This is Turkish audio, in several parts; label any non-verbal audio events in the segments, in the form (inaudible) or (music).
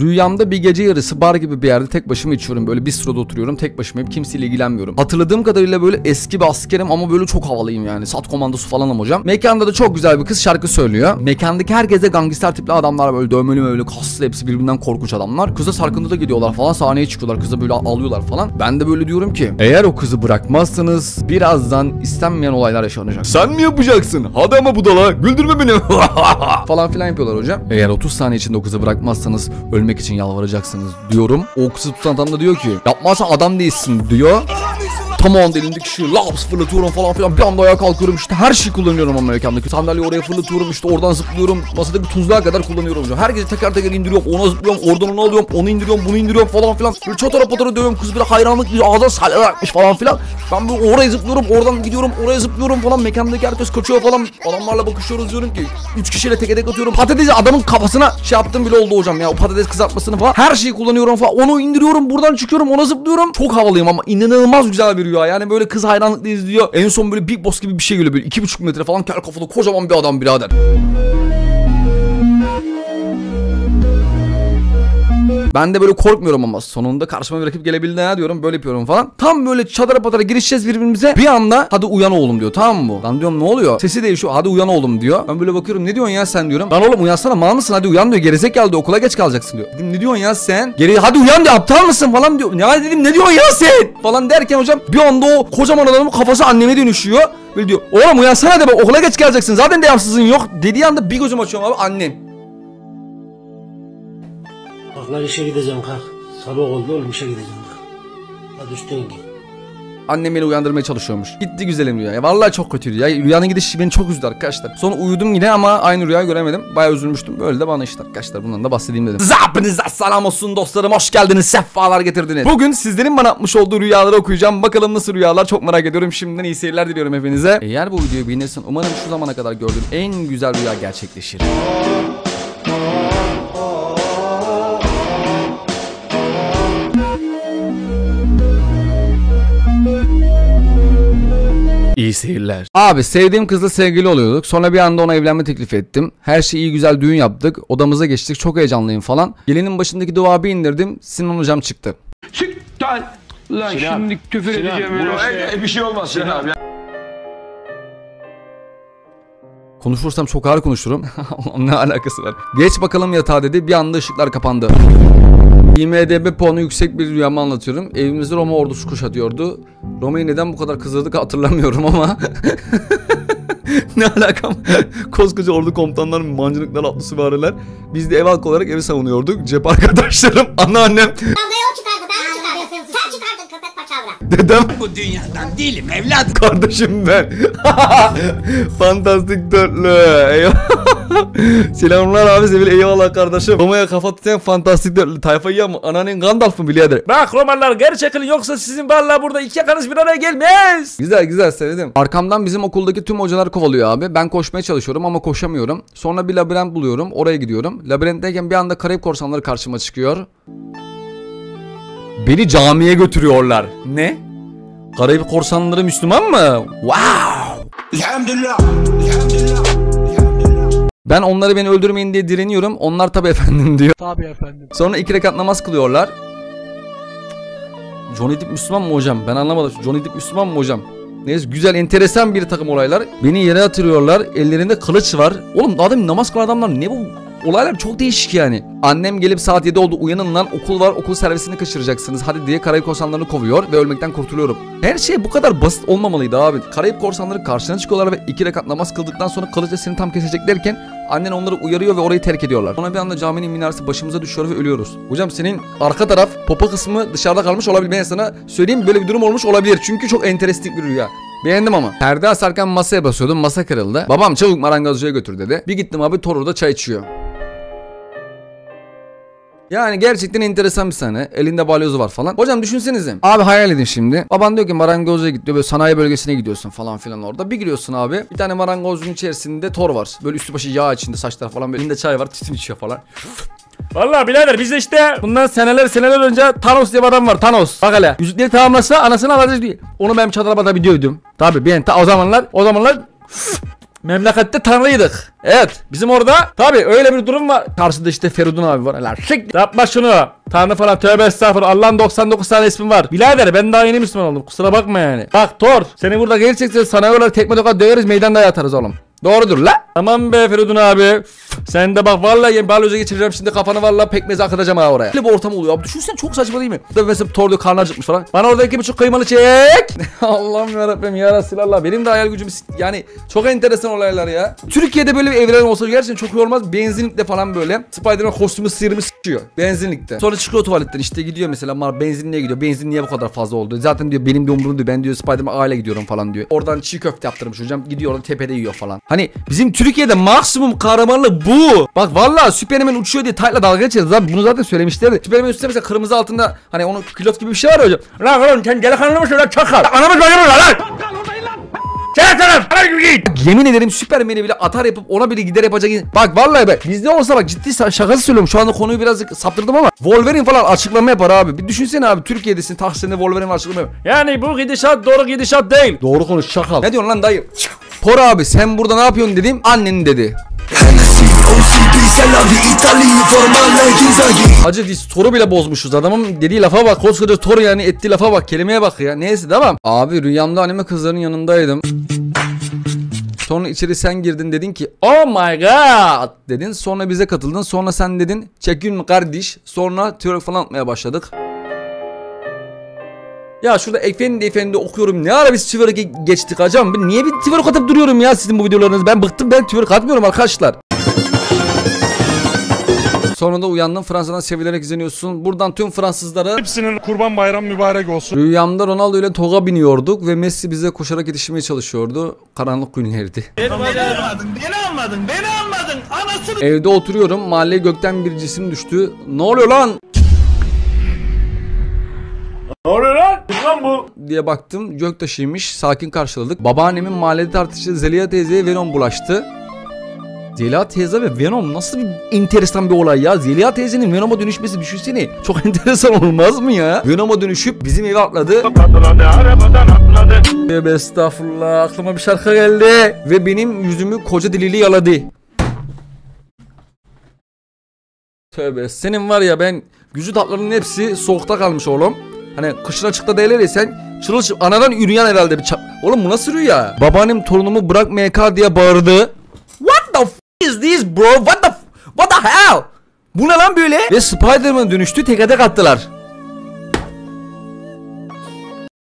Rüyamda bir gece yarısı bar gibi bir yerde tek başıma içiyorum. Böyle bistroda oturuyorum. Tek başıma hep kimseyle ilgilenmiyorum. Hatırladığım kadarıyla böyle eski bir askerim ama böyle çok havalıyım yani. Sat komandosu falanım hocam. Mekanda da çok güzel bir kız şarkı söylüyor. Mekandaki herkese gangster tipli adamlar böyle dövmeli böyle kaslı hepsi birbirinden korkunç adamlar. Kıza sarkıntı da gidiyorlar falan sahneye çıkıyorlar. Kıza böyle alıyorlar falan. Ben de böyle diyorum ki eğer o kızı bırakmazsanız birazdan istenmeyen olaylar yaşanacak. Sen mi yapacaksın? Hadi ama budala güldürme beni. (laughs) falan filan yapıyorlar hocam. Eğer 30 saniye içinde o kızı bırakmazsanız ölmek için yalvaracaksınız diyorum. O kızı tutan adam da diyor ki yapmazsan adam değilsin diyor. Tam o anda elimdeki şu laps fırlatıyorum falan filan bir anda ayağa kalkıyorum işte her şeyi kullanıyorum ama mekandaki sandalyeyi oraya fırlatıyorum işte oradan zıplıyorum masadaki tuzluğa kadar kullanıyorum. Herkesi teker teker indiriyorum ona zıplıyorum oradan onu alıyorum onu indiriyorum bunu indiriyorum falan filan. Böyle çatara patara dövüyorum kız bir hayranlık bir ağza salya akmış falan filan. Ben böyle oraya zıplıyorum oradan gidiyorum oraya zıplıyorum falan mekandaki herkes kaçıyor falan. Adamlarla bakışıyoruz diyorum ki 3 kişiyle teke tek atıyorum. Patatesi adamın kafasına şey yaptım bile oldu hocam ya o patates kızartmasını falan. Her şeyi kullanıyorum falan onu indiriyorum buradan çıkıyorum ona zıplıyorum. Çok havalıyım ama inanılmaz güzel bir rüya yani böyle kız hayranlıkla izliyor. En son böyle Big Boss gibi bir şey geliyor böyle 2,5 metre falan kel kafalı kocaman bir adam birader. Ben de böyle korkmuyorum ama sonunda karşıma bir rakip gelebildi ha diyorum böyle yapıyorum falan. Tam böyle çadıra patara girişeceğiz birbirimize. Bir anda hadi uyan oğlum diyor tamam mı? Ben diyorum ne oluyor? Sesi değişiyor hadi uyan oğlum diyor. Ben böyle bakıyorum ne diyorsun ya sen diyorum. Lan oğlum uyansana mal mısın hadi uyan diyor. Gerizekalı diyor okula geç kalacaksın diyor. Dedim ne diyorsun ya sen? Geri hadi uyan diyor aptal mısın falan diyor. Ya dedim ne diyorsun ya sen? Falan derken hocam bir anda o kocaman adamın kafası anneme dönüşüyor. Böyle diyor oğlum uyansana de bak okula geç geleceksin zaten devamsızın yok. Dediği anda bir gözüm açıyorum abi annem. Kalk lan işe gideceğim kalk. Sabah oldu oğlum işe gideceğim kalk. Hadi üstüne giy. Annem beni uyandırmaya çalışıyormuş. Gitti güzelim rüya. Ya vallahi çok kötüydü ya. Rüyanın gidişi beni çok üzdü arkadaşlar. Sonra uyudum yine ama aynı rüyayı göremedim. Bayağı üzülmüştüm. Böyle de bana işte arkadaşlar bundan da bahsedeyim dedim. Zapınıza selam olsun dostlarım. Hoş geldiniz. Sefalar getirdiniz. Bugün sizlerin bana atmış olduğu rüyaları okuyacağım. Bakalım nasıl rüyalar çok merak ediyorum. Şimdiden iyi seyirler diliyorum hepinize. Eğer bu videoyu beğenirsen umarım şu zamana kadar gördüğüm en güzel rüya gerçekleşir. Seyirler. Abi sevdiğim kızla sevgili oluyorduk. Sonra bir anda ona evlenme teklif ettim. Her şey iyi güzel düğün yaptık. Odamıza geçtik. Çok heyecanlıyım falan. Gelinin başındaki duvarı bir indirdim. Sinan hocam çıktı. Çık lan. Lan şimdi küfür edeceğim öyle şey. bir şey olmaz Sinan abi. Konuşursam çok ağır konuşurum. (laughs) Allah'ım ne alakası var. Geç bakalım yatağa dedi. Bir anda ışıklar kapandı. IMDB puanı yüksek bir rüyamı anlatıyorum. Evimizde Roma ordusu kuşatıyordu. Roma'yı neden bu kadar kızdırdık hatırlamıyorum ama. (laughs) ne alakam? Koskoca ordu komutanlar, mancınıklar, atlı süvariler. Biz de ev halkı olarak evi savunuyorduk. Cep arkadaşlarım, anneannem, dedem, Bu dünyadan değilim evladım. kardeşim ben. (laughs) Fantastik dörtlü. (laughs) Selamlar abi sevgili eyvallah kardeşim. Roma'ya kafa tutan fantastik dörtlü. Tayfa ya mı? Ananın Gandalf mı birader? Bak Romalılar geri çekilin yoksa sizin valla burada iki yakanız bir araya gelmez. Güzel güzel sevdim. Arkamdan bizim okuldaki tüm hocalar kovalıyor abi. Ben koşmaya çalışıyorum ama koşamıyorum. Sonra bir labirent buluyorum. Oraya gidiyorum. Labirentteyken bir anda Karayip korsanları karşıma çıkıyor. Beni camiye götürüyorlar. Ne? Karayip korsanları Müslüman mı? Wow! Elhamdülillah. Elhamdülillah. Ben onları beni öldürmeyin diye direniyorum. Onlar tabi efendim diyor. Tabii efendim. Sonra iki rekat namaz kılıyorlar. Johnny Depp Müslüman mı hocam? Ben anlamadım. Johnny Depp Müslüman mı hocam? Neyse güzel enteresan bir takım olaylar. Beni yere atırıyorlar. Ellerinde kılıç var. Oğlum adam namaz kılan adamlar ne bu? Olaylar çok değişik yani. Annem gelip saat 7 oldu uyanın lan okul var okul servisini kaçıracaksınız hadi diye Karayip korsanlarını kovuyor ve ölmekten kurtuluyorum. Her şey bu kadar basit olmamalıydı abi. Karayip korsanları karşına çıkıyorlar ve iki rekat namaz kıldıktan sonra kılıçla seni tam keseceklerken annen onları uyarıyor ve orayı terk ediyorlar. Sonra bir anda caminin minaresi başımıza düşüyor ve ölüyoruz. Hocam senin arka taraf popa kısmı dışarıda kalmış olabilir. Ben sana söyleyeyim böyle bir durum olmuş olabilir. Çünkü çok enterestik bir rüya. Beğendim ama. Perde asarken masaya basıyordum. Masa kırıldı. Babam çabuk marangozcuya götür dedi. Bir gittim abi Torur'da çay içiyor. Yani gerçekten enteresan bir sahne. Elinde balyozu var falan. Hocam düşünsenize. Abi hayal edin şimdi. Baban diyor ki marangozcuya git diyor. Böyle sanayi bölgesine gidiyorsun falan filan orada. Bir giriyorsun abi. Bir tane marangozcunun içerisinde tor var. Böyle üstü başı yağ içinde saçlar falan. Böyle elinde çay var. Tütün içiyor falan. Valla birader bizde işte bundan seneler seneler önce Thanos diye bir adam var Thanos. Bak hele yüzükleri tamamlasa anasını alacak diye. Onu benim çadıra bana biliyordum. Tabi ben ta o zamanlar o zamanlar memlekette tanrıydık. Evet bizim orada tabi öyle bir durum var. Karşıda işte Feridun abi var. Lan şık yapma şunu. Tanrı falan tövbe estağfurullah. Allah'ın 99 tane ismi var. Birader ben daha yeni Müslüman oldum. Kusura bakma yani. Bak Thor seni burada gerçekten sana olarak tekme tokat döveriz meydanda yatarız oğlum. Doğrudur la. Tamam be Feridun abi. Sen de bak vallahi balyoza geçireceğim şimdi kafanı vallahi pekmez akıtacağım ha oraya. Böyle bir ortam oluyor abi. Düşünsene çok saçma değil mi? Tabii mesela Thor diyor karnı acıkmış falan. Bana orada iki buçuk kıymalı çek. (laughs) Allah'ım yarabbim ya Resulallah. Benim de hayal gücüm yani çok enteresan olaylar ya. Türkiye'de böyle bir evren olsa gerçekten çok iyi olmaz. Benzinlikte falan böyle. Spiderman kostümü sıyırmış sıçıyor. Benzinlikte. Sonra çıkıyor tuvaletten işte gidiyor mesela mar benzinliğe gidiyor. Benzin niye bu kadar fazla oldu? Zaten diyor benim de umurumda diyor. Ben diyor Spiderman aile gidiyorum falan diyor. Oradan çiğ köfte yaptırmış hocam. Gidiyor orada tepede yiyor falan. Hani bizim Türkiye'de maksimum kahramanlık bu. Bak vallahi Superman uçuyor diye Tayla dalga geçeriz lan. Bunu zaten söylemişlerdi. Superman üstünde mesela kırmızı altında hani onun pilot gibi bir şey var ya hocam. Lan oğlum sen delikanlı mısın lan çakal? Anamız bacımız var lan. Yemin ederim Superman'i bile atar yapıp ona bile gider yapacak. Bak vallahi bak bizde olsa bak ciddi şakası söylüyorum. Şu anda konuyu birazcık saptırdım ama Wolverine falan açıklama yapar abi. Bir düşünsene abi Türkiye'desin Tahsin'de Wolverine açıklama yapar. Yani bu gidişat doğru gidişat değil. Doğru konuş şakal. Ne diyorsun lan dayı? Por abi sen burada ne yapıyorsun dedim. Annen dedi. Hacı biz Thor'u bile bozmuşuz adamın dediği lafa bak koskoca Thor yani ettiği lafa bak kelimeye bak ya neyse tamam. Abi rüyamda anime kızların yanındaydım. Sonra içeri sen girdin dedin ki oh my god dedin sonra bize katıldın sonra sen dedin çekin kardeş sonra twerk falan atmaya başladık. Ya şurada efendi efendi okuyorum ne ara biz twerk'e geçtik hocam ben niye bir twerk atıp duruyorum ya sizin bu videolarınız ben bıktım ben twerk atmıyorum arkadaşlar. Sonra da uyandın Fransa'dan sevilerek izleniyorsun. Buradan tüm Fransızlara Hepsinin kurban bayram mübarek olsun. Rüyamda Ronaldo ile toga biniyorduk ve Messi bize koşarak yetişmeye çalışıyordu. Karanlık günlerdi. Beni almadın, beni almadın, beni almadın. Anasını Evde oturuyorum. Mahalleye gökten bir cisim düştü. Ne oluyor lan? Ne oluyor lan? Lan bu? diye baktım. Göktaşıymış. Sakin karşıladık. Babaannemin mahallede tartıştığı Zeliha teyzeye Venom bulaştı. Zeliha teyze ve Venom nasıl bir enteresan bir olay ya. Zeliha teyzenin Venom'a dönüşmesi düşünsene. Çok (laughs) enteresan olmaz mı ya? Venom'a dönüşüp bizim eve atladı. Tövbe estağfurullah aklıma bir şarkı geldi. Ve benim yüzümü koca diliyle yaladı. Tövbe senin var ya ben gücü tatlarının hepsi soğukta kalmış oğlum. Hani kışın açıkta değiller ya sen çırılçıp anadan yürüyen herhalde bir ça- Oğlum bu nasıl rüya? Babaannem torunumu bırak MK diye bağırdı. What the f is this bro? What the What the hell? Bu ne lan böyle? Ve Spider-Man dönüştü tek tek attılar.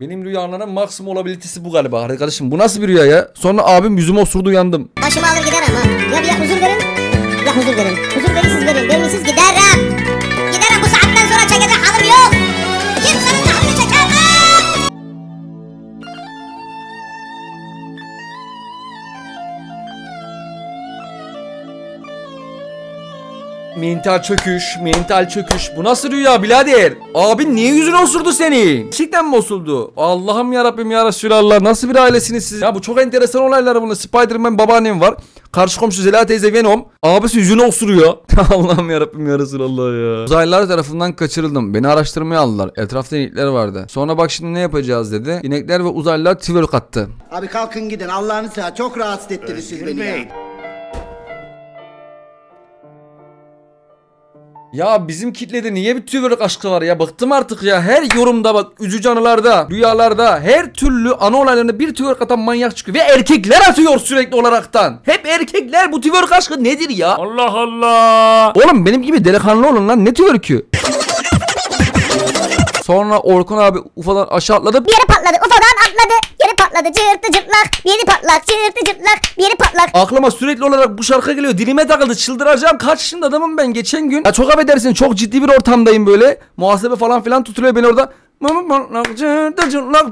Benim rüyaların maksimum olabilitesi bu galiba arkadaşım. Bu nasıl bir rüya ya? Sonra abim yüzüme osurdu uyandım. Başımı alır giderim ha. Ya bir huzur verin ya huzur verin. Huzur Mental çöküş, mental çöküş. Bu nasıl rüya birader? Abin niye yüzüne osurdu seni? Gerçekten mi osurdu? Allah'ım ya Rabbim ya Resulallah. Nasıl bir ailesiniz siz? Ya bu çok enteresan olaylar bunlar. Spider-Man babaannem var. Karşı komşu Zela teyze Venom. Abisi yüzüne osuruyor. (laughs) Allah'ım ya Rabbim ya Resulallah ya. Uzaylılar tarafından kaçırıldım. Beni araştırmaya aldılar. Etrafta inekler vardı. Sonra bak şimdi ne yapacağız dedi. İnekler ve uzaylılar twerk attı. Abi kalkın gidin Allah'ını sever çok rahatsız ettiniz siz beni ya. Ya bizim kitlede niye bir twerk aşkı var ya? Bıktım artık ya. Her yorumda bak üzücü anılarda rüyalarda her türlü ana olaylarında bir twerk atan manyak çıkıyor. Ve erkekler atıyor sürekli olaraktan. Hep erkekler bu twerk aşkı nedir ya? Allah Allah. Oğlum benim gibi delikanlı olun lan. Ne twerk'ü Sonra Orkun abi ufadan aşağı atladı Bir yeri patladı ufadan atladı. Yeri patladı cırtı cırtlak. Bir yeri patlak cırtı cırtlak. Bir yeri patlak. Aklıma sürekli olarak bu şarkı geliyor. Dilime takıldı. Çıldıracağım. Kaç yaşında adamım ben geçen gün. Ya çok affedersin çok ciddi bir ortamdayım böyle. Muhasebe falan filan tutuluyor beni orada.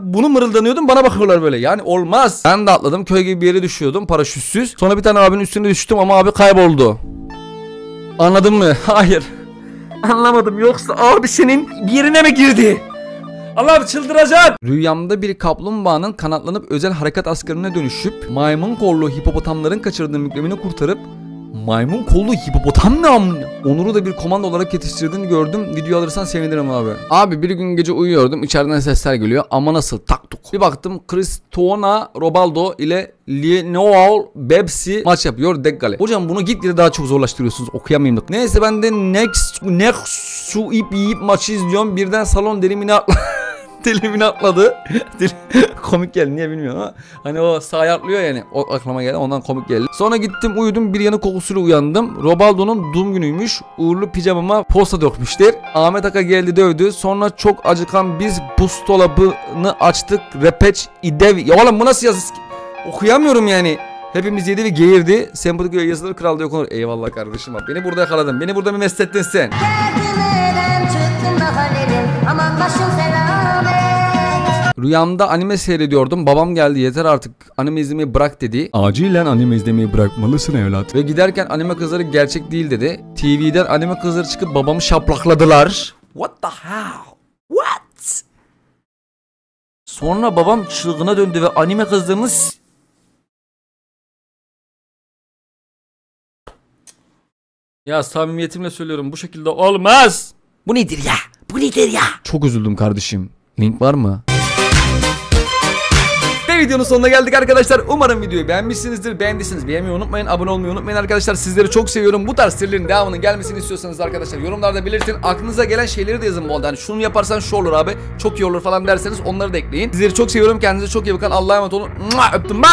Bunu mırıldanıyordum bana bakıyorlar böyle. Yani olmaz. Ben de atladım. Köy gibi bir yere düşüyordum paraşütsüz. Sonra bir tane abinin üstüne düştüm ama abi kayboldu. Anladın mı? (laughs) Hayır. Anlamadım. Yoksa abi senin bir yerine mi girdi? Allah'ım çıldıracak. Rüyamda bir kaplumbağanın kanatlanıp özel harekat askerine dönüşüp maymun kollu hipopotamların kaçırdığı müklemini kurtarıp Maymun kollu hipopotam ne amına? Onur'u da bir komando olarak yetiştirdiğini gördüm. Video alırsan sevinirim abi. Abi bir gün gece uyuyordum. İçeriden sesler geliyor. Ama nasıl taktuk. Bir baktım Cristiano Ronaldo ile Lionel Bepsi maç yapıyor Deggale. Hocam bunu gitgide daha çok zorlaştırıyorsunuz. Okuyamayayım da. Neyse ben de next next su ip yiyip maçı izliyorum. Birden salon delimine atla (laughs) Dilimini atladı. (laughs) Komik geldi niye bilmiyorum ama. Hani o sağa atlıyor yani. O aklıma geldi ondan komik geldi. Sonra gittim uyudum bir yanı kokusuyla uyandım. Robaldo'nun doğum günüymüş. Uğurlu pijamama posta dökmüşler. Ahmet Aka geldi dövdü. Sonra çok acıkan biz buzdolabını açtık. Repeç idev. Ya oğlum bu nasıl yazı? Okuyamıyorum yani. Hepimiz yedi ve geğirdi. Sempatik ve yazılır kral diye okunur. Eyvallah kardeşim bak. Beni burada yakaladın. Beni burada bir meslettin sen. Rüyamda anime seyrediyordum. Babam geldi yeter artık anime izlemeyi bırak dedi. Acilen anime izlemeyi bırakmalısın evlat. Ve giderken anime kızları gerçek değil dedi. TV'den anime kızları çıkıp babamı şaplakladılar. What the hell? What? Sonra babam çılgına döndü ve anime kızlarını s- Ya samimiyetimle söylüyorum bu şekilde olmaz. Bu nedir ya? Bu nedir ya? Çok üzüldüm kardeşim. Link var mı? Videonun sonuna geldik arkadaşlar. Umarım videoyu beğenmişsinizdir. Beğendiyseniz beğenmeyi unutmayın. Abone olmayı unutmayın arkadaşlar. Sizleri çok seviyorum. Bu tarz serilerin devamının gelmesini istiyorsanız arkadaşlar yorumlarda belirtin. Aklınıza gelen şeyleri de yazın bu arada. Hani şunu yaparsan şu olur abi. Çok iyi olur falan derseniz onları da ekleyin. Sizleri çok seviyorum. Kendinize çok iyi bakın. Allah'a emanet olun. Öptüm. Bye.